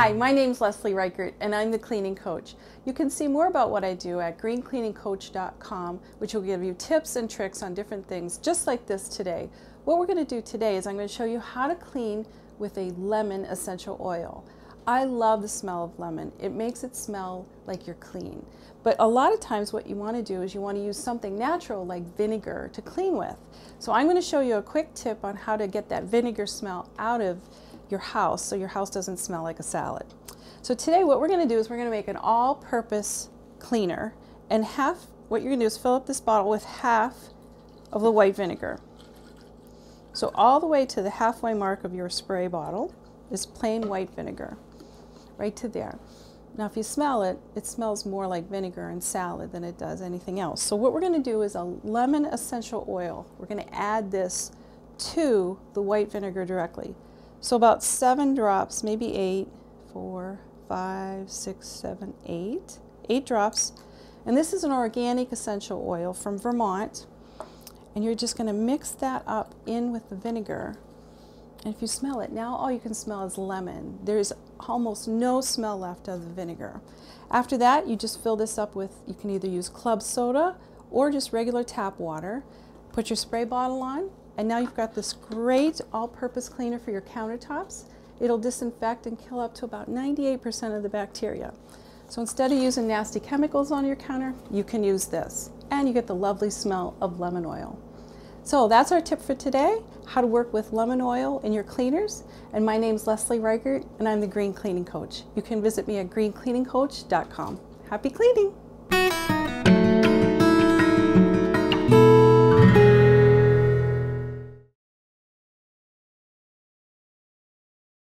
Hi, my name's Leslie Reichert and I'm the cleaning coach. You can see more about what I do at greencleaningcoach.com, which will give you tips and tricks on different things just like this today. What we're going to do today is I'm going to show you how to clean with a lemon essential oil. I love the smell of lemon. It makes it smell like you're clean. But a lot of times what you want to do is you want to use something natural like vinegar to clean with. So I'm going to show you a quick tip on how to get that vinegar smell out of your house so your house doesn't smell like a salad. So today what we're going to do is we're going to make an all-purpose cleaner and half what you're going to do is fill up this bottle with half of the white vinegar. So all the way to the halfway mark of your spray bottle is plain white vinegar right to there. Now if you smell it, it smells more like vinegar and salad than it does anything else. So what we're going to do is a lemon essential oil. We're going to add this to the white vinegar directly. So about seven drops, maybe eight, four, five, six, seven, eight, eight drops. And this is an organic essential oil from Vermont. And you're just going to mix that up in with the vinegar and if you smell it, now all you can smell is lemon. There's almost no smell left of the vinegar. After that, you just fill this up with, you can either use club soda or just regular tap water. Put your spray bottle on, and now you've got this great all-purpose cleaner for your countertops. It'll disinfect and kill up to about 98% of the bacteria. So instead of using nasty chemicals on your counter, you can use this. And you get the lovely smell of lemon oil. So that's our tip for today, how to work with lemon oil in your cleaners. And my name's Leslie Reichert, and I'm the Green Cleaning Coach. You can visit me at greencleaningcoach.com. Happy cleaning!